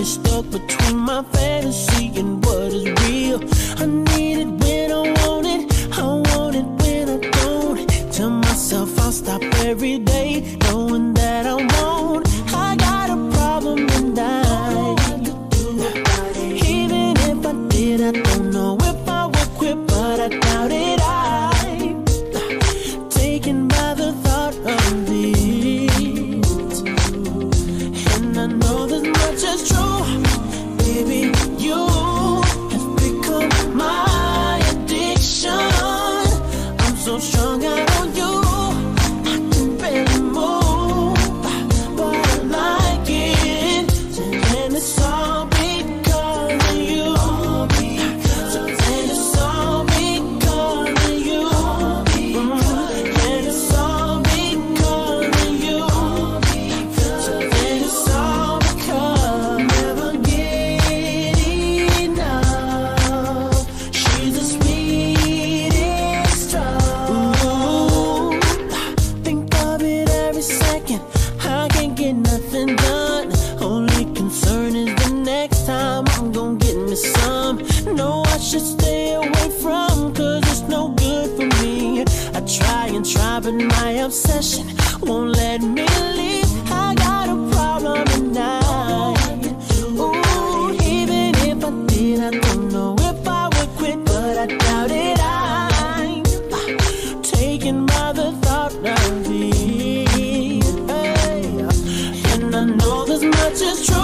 me stuck between my fantasy and what is real. I need it when I want it, I want it when I don't. Tell myself I'll stop every day, knowing that I won't. 영원 but my obsession won't let me leave. I got a problem tonight. Ooh, even if I did, I don't know if I would quit, but I doubt it. I'm taken by the thought of thee. And I know this much is true.